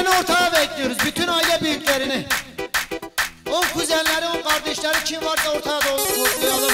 aile büyüklerini ortağa bekliyoruz. Bütün aile büyüklerini. On kuzenleri, on kardeşleri kim varsa ortağa doğru toplayalım.